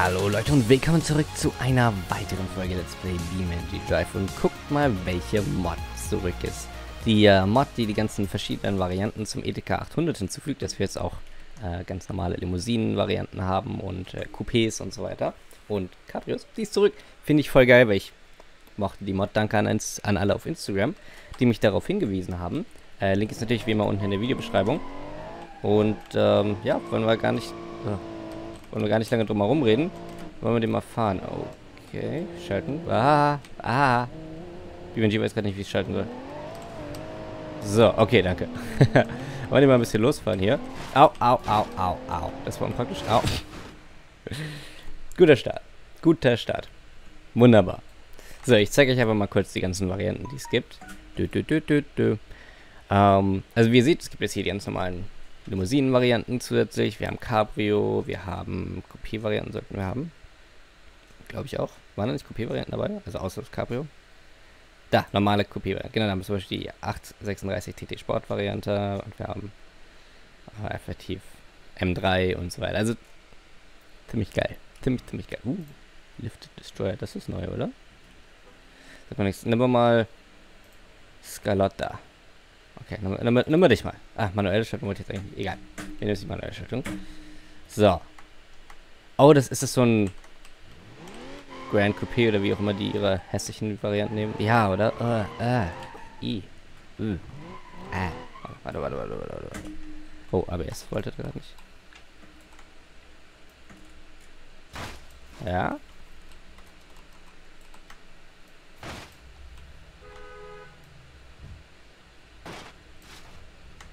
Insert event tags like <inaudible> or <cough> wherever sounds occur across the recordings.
Hallo Leute und willkommen zurück zu einer weiteren Folge Let's Play BeamNG Drive und guckt mal, welche Mod zurück ist. Die äh, Mod, die die ganzen verschiedenen Varianten zum ETK 800 hinzufügt, dass wir jetzt auch äh, ganz normale Limousinen-Varianten haben und äh, Coupés und so weiter. Und Cabrios, die ist zurück. Finde ich voll geil, weil ich mochte die Mod. Danke an, an alle auf Instagram, die mich darauf hingewiesen haben. Äh, Link ist natürlich wie immer unten in der Videobeschreibung. Und ähm, ja, wollen wir gar nicht... Oh wollen wir gar nicht lange drum herum reden. Wollen wir den mal fahren. Okay, schalten. Ah, ah. BMG weiß gerade nicht, wie ich schalten soll. So, okay, danke. <laughs> Wollen wir mal ein bisschen losfahren hier. Au, au, au, au, au. Das war unpraktisch. Au. <laughs> Guter Start. Guter Start. Wunderbar. So, ich zeige euch einfach mal kurz die ganzen Varianten, die es gibt. Dö, dö, dö, dö, dö. Ähm, also wie ihr seht, es gibt jetzt hier die ganz normalen Limousinen-Varianten zusätzlich. Wir haben Cabrio, wir haben Coupé-Varianten sollten wir haben. Glaube ich auch. Waren da nicht Coupé-Varianten dabei? Also außer das Cabrio. Da, normale Coupé-Variante. Genau, da haben wir zum Beispiel die 836 TT Sport-Variante und wir haben äh, effektiv M3 und so weiter. Also ziemlich geil. Ziemlich, ziemlich geil. Uh, Lifted Destroyer, das ist neu, oder? Sagt man nichts. Nehmen wir mal Scalotta. Okay, nimm, nimm, nimm dich mal. Ah, manuelle Schaltung wollte ich jetzt eigentlich. Egal. Wir nehmen die manuelle Schaltung. So. Oh, das ist das so ein Grand Coupé oder wie auch immer die ihre hässlichen Varianten nehmen. Ja, oder? Uh, uh, I. Uh. Ah. Warte, warte, warte, warte, warte. Oh, ABS wollte gerade nicht. Ja.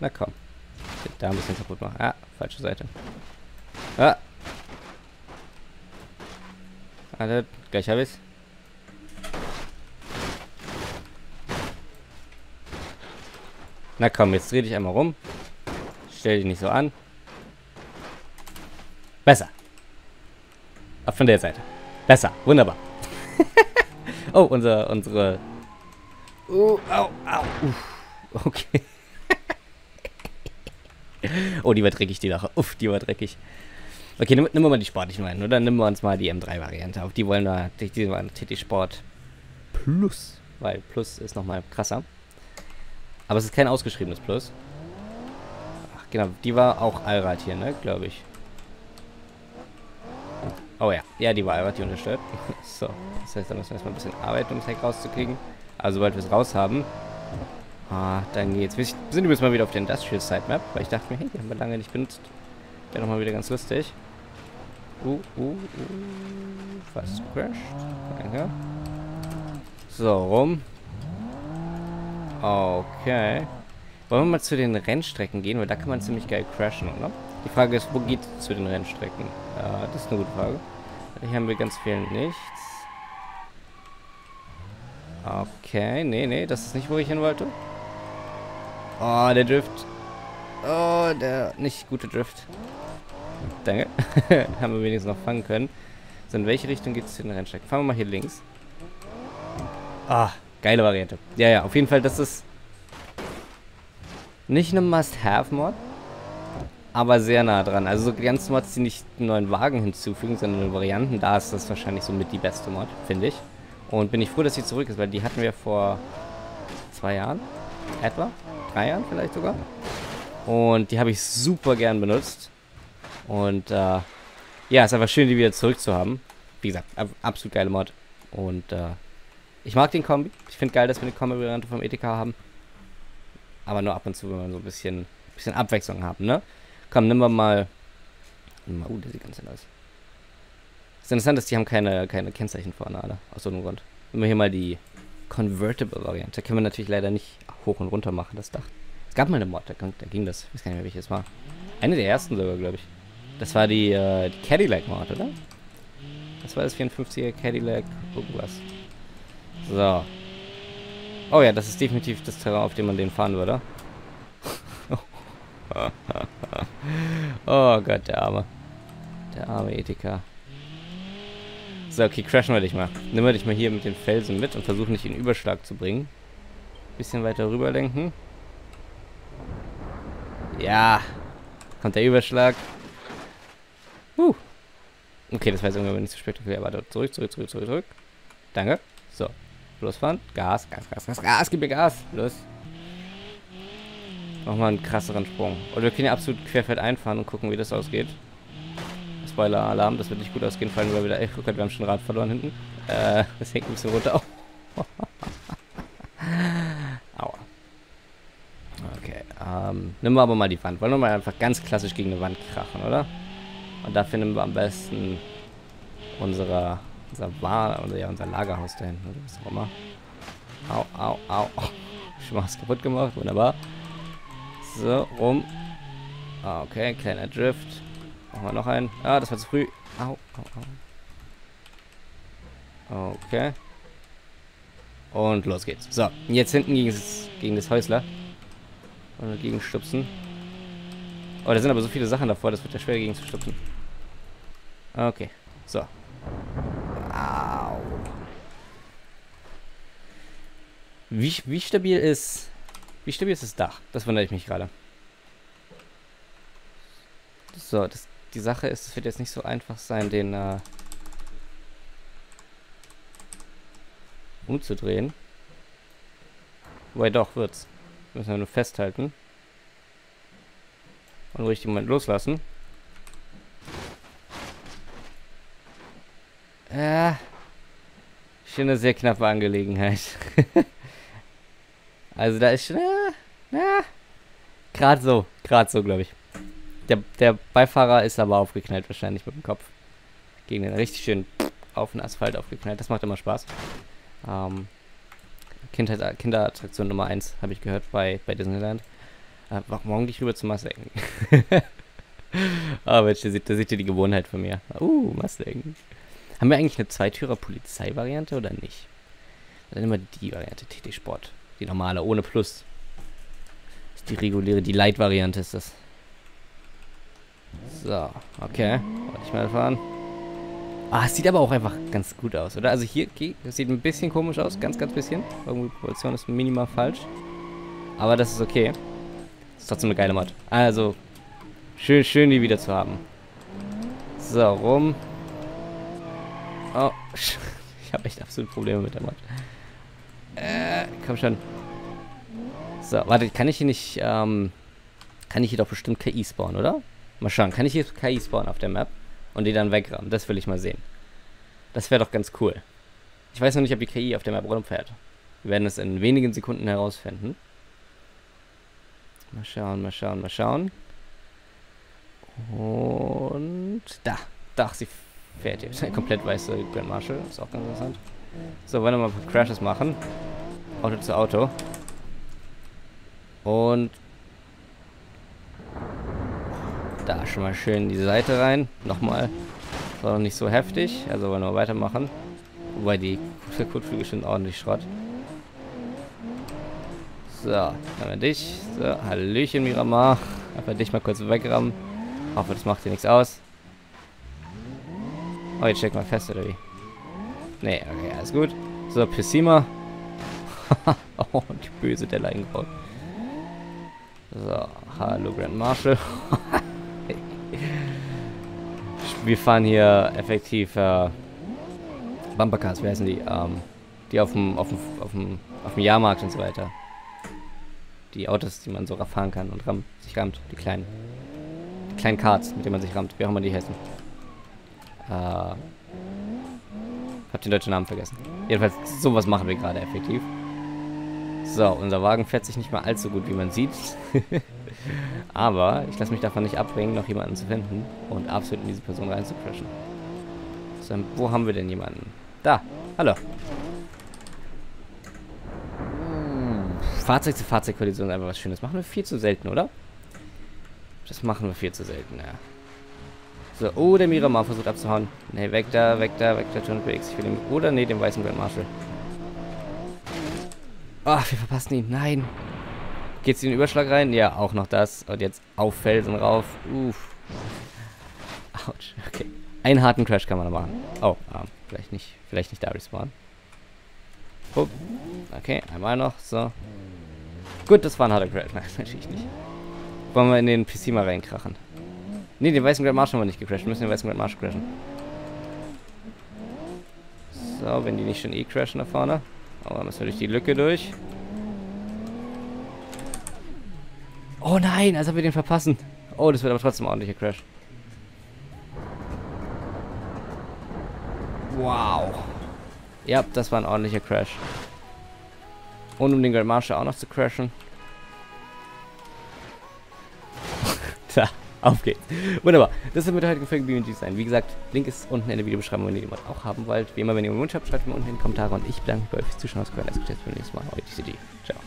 Na komm. Da ein bisschen kaputt machen. Ah, falsche Seite. Ah. Warte, gleich habe ich's. Na komm, jetzt dreh dich einmal rum. Stell dich nicht so an. Besser. Ab von der Seite. Besser. Wunderbar. <laughs> oh, unser, unsere... Uh, au, au. Uff. Okay. <laughs> oh, die war dreckig, die Lache. Uff, die war dreckig. Okay, nimm, nimm wir mal die sportlichen Varianten, oder? Nehmen wir uns mal die M3-Variante. Auf die wollen wir, die, die waren TT Sport Plus. Weil Plus ist nochmal krasser. Aber es ist kein ausgeschriebenes Plus. Ach, genau, die war auch Allrad hier, ne? Glaube ich. Oh ja, ja, die war Allrad, die unterstützt. <laughs> so, das heißt, da müssen wir erstmal ein bisschen Arbeit, um das Heck rauszukriegen. Also, sobald wir es raus haben, Ah, dann geht's. Wir sind übrigens mal wieder auf der Industrial Sitemap, weil ich dachte mir, hey, die haben wir lange nicht benutzt. Wäre nochmal wieder ganz lustig. Uh, uh, uh. Fast crashed. Danke. So, rum. Okay. Wollen wir mal zu den Rennstrecken gehen, weil da kann man ziemlich geil crashen, oder? Die Frage ist, wo geht es zu den Rennstrecken? Äh, das ist eine gute Frage. Hier haben wir ganz viel nichts. Okay, nee, nee, das ist nicht, wo ich hin wollte. Oh, der Drift. Oh, der nicht gute Drift. Danke. <laughs> Haben wir wenigstens noch fangen können. So, in welche Richtung geht es zu den Rennstrecken? Fahren wir mal hier links. Ah, geile Variante. Ja, ja, auf jeden Fall, das ist nicht eine Must-Have-Mod, aber sehr nah dran. Also so die ganzen Mods, die nicht einen neuen Wagen hinzufügen, sondern eine Varianten, da ist das wahrscheinlich so mit die beste Mod, finde ich. Und bin ich froh, dass sie zurück ist, weil die hatten wir vor zwei Jahren etwa drei Jahren vielleicht sogar. Und die habe ich super gern benutzt. Und äh, ja, ist einfach schön, die wieder zurück zu haben. Wie gesagt, absolut geile Mod. Und äh, ich mag den Kombi. Ich finde geil, dass wir eine Kombi-Variante vom ETK haben. Aber nur ab und zu, wenn wir so ein bisschen, bisschen Abwechslung haben, ne? Komm, nehmen wir mal. Nimm mal uh, der sieht ganz anders aus. Ist interessant, dass die haben keine, keine Kennzeichen vorne alle. Aus so einem Grund. Nehmen wir hier mal die Convertible-Variante. Können wir natürlich leider nicht hoch und runter machen, das Dach. Es gab mal eine Mod, da, da ging das. Ich weiß gar nicht mehr, welches war. Eine der ersten sogar, glaube ich. Das war die, äh, die Cadillac-Mod, oder? Das war das 54er Cadillac irgendwas. So. Oh ja, das ist definitiv das Terrain, auf dem man den fahren würde. <laughs> oh Gott, der Arme. Der arme Ethiker. So, okay, crashen wir dich mal. Nimm wir dich mal hier mit den Felsen mit und versuchen dich in Überschlag zu bringen. Bisschen weiter rüber lenken. Ja. Kommt der Überschlag. Huh. Okay, das war jetzt irgendwie nicht so spektakulär. Warte, zurück, zurück, zurück, zurück, zurück. Danke. So. Losfahren. Gas, Gas, Gas, Gas, Gas. Gib mir Gas. Los. Nochmal einen krasseren Sprung. Oder wir können ja absolut querfeld einfahren und gucken, wie das ausgeht. Spoiler-Alarm, das wird nicht gut ausgehen, fallen wir wieder. Ey, guck wir haben schon Rad verloren hinten. Äh, <laughs> das hängt ein bisschen runter. Oh. <laughs> Aua. Okay, ähm, nehmen wir aber mal die Wand. Wollen wir mal einfach ganz klassisch gegen eine Wand krachen, oder? Und dafür nehmen wir am besten unsere, unser War, oder ja, unser Lagerhaus da hinten, oder was auch immer. Au, au, au. <laughs> Schon mal was kaputt gemacht, wunderbar. So, rum. Ah, okay, kleiner Drift. Machen wir noch einen. Ah, das war zu früh. Au, au, au. Okay. Und los geht's. So, jetzt hinten gegen das, gegen das Häusler. Oder gegen Stupsen. Oh, da sind aber so viele Sachen davor, das wird ja schwer gegen zu stupsen. Okay, so. Au. Wie, wie stabil ist... Wie stabil ist das Dach? Das wundere ich mich gerade. So, das, die Sache ist, es wird jetzt nicht so einfach sein, den äh, umzudrehen. Wobei doch, wird's. Müssen wir nur festhalten. Und richtig Moment loslassen. Ja. Schon eine sehr knappe Angelegenheit. <laughs> also da ist schon... Ja, ja. Gerade so. Gerade so, glaube ich. Der, der Beifahrer ist aber aufgeknallt wahrscheinlich mit dem Kopf. Gegen den richtig schön auf den Asphalt aufgeknallt. Das macht immer Spaß. Ähm, Kindheit, Kinderattraktion Nummer 1, habe ich gehört bei, bei Disneyland. Äh, morgen gehe ich rüber zu Mustang. Aber jetzt, da seht, da seht ihr die Gewohnheit von mir. Uh, Mustang. Haben wir eigentlich eine Zweitürer-Polizei-Variante oder nicht? Dann immer die Variante, TT Sport. Die normale, ohne Plus. Das ist die reguläre, die Light-Variante ist das. So, okay. Wollte ich mal fahren. Ah, es sieht aber auch einfach ganz gut aus, oder? Also hier, okay, das sieht ein bisschen komisch aus, ganz, ganz bisschen. Irgendwie die Proportion ist minimal falsch. Aber das ist okay. Das ist trotzdem eine geile Mod. Also, schön, schön die wieder zu haben. So, rum. Oh, <laughs> ich habe echt absolut Probleme mit der Mod. Äh, komm schon. So, warte, kann ich hier nicht, ähm, kann ich hier doch bestimmt KI spawnen, oder? Mal schauen, kann ich hier KI spawnen auf der Map? Und die dann wegrammen? Das will ich mal sehen. Das wäre doch ganz cool. Ich weiß noch nicht, ob die KI auf der Map rumfährt. Wir werden es in wenigen Sekunden herausfinden. Mal schauen, mal schauen, mal schauen. Und da. Da, sie fährt jetzt. <laughs> Komplett weiße Grand Marshal. Ist auch ganz interessant. So, wollen wir mal ein paar Crashes machen. Auto zu Auto. Und da schon mal schön die Seite rein. Nochmal. War noch nicht so heftig. Also wollen wir weitermachen. Wobei die der Kotflügel schon ordentlich Schrott. So, haben wir dich. So, Hallöchen Miramar. Einfach dich mal kurz wegrammen. Hoffe, das macht dir nichts aus. Oh, jetzt check mal fest, oder wie? Nee, okay, alles gut. So, Pissima. <laughs> oh, die böse Delle eingebaut. So, hallo Grand Marshal. <laughs> wir fahren hier effektiv äh, Bumpercars, wie heißen die? Ähm, die auf dem, auf, dem, auf, dem, auf dem Jahrmarkt und so weiter. Die Autos, die man so fahren kann und ram, sich rammt. Die kleinen. Die kleinen Karts, mit denen man sich rammt. Wie auch immer die heißen. Äh, hab den deutschen Namen vergessen. Jedenfalls, sowas machen wir gerade effektiv. So, unser Wagen fährt sich nicht mal allzu gut, wie man sieht. <laughs> Aber ich lasse mich davon nicht abbringen, noch jemanden zu finden und absolut in diese Person reinzucrashen. So, wo haben wir denn jemanden? Da, hallo. Fahrzeug zu Fahrzeugkollision ist einfach was Schönes. Machen wir viel zu selten, oder? Das machen wir viel zu selten, ja. So, oh, der Miramar versucht abzuhauen. Ne, weg da, weg da, weg da, X. Ich will den, oder ne, den weißen Grand Marshal. Ach, wir verpassen ihn. Nein. Geht's in den Überschlag rein? Ja, auch noch das. Und jetzt auf Felsen rauf. Uff. Autsch. Okay. Einen harten Crash kann man noch machen. Oh, ah, vielleicht nicht. Vielleicht nicht da respawnen. Oh. Okay, einmal noch. So. Gut, das war ein harter Crash. Nein, natürlich nicht. Wollen wir in den PC mal reinkrachen. Ne, den weißen Grand Marshal haben wir nicht gecrashed. Wir müssen den weißen Grand Marshal crashen. So, wenn die nicht schon eh crashen da vorne. Aber müssen wir durch die Lücke durch. Oh nein, als ob wir den verpassen. Oh, das wird aber trotzdem ein ordentlicher Crash. Wow. Ja, das war ein ordentlicher Crash. Und um den Grand Marshal auch noch zu crashen. Auf geht's. Wunderbar. Das wird mit der heutigen Folge BMG sein. Wie gesagt, Link ist unten in der Videobeschreibung, wenn ihr jemand auch haben wollt. Wie immer, wenn ihr einen Wunsch habt, schreibt mir unten in die Kommentare. Und ich bedanke mich bei euch fürs Zuschauen. Das können wir beim nächsten Mal. Euer DCD. Ciao.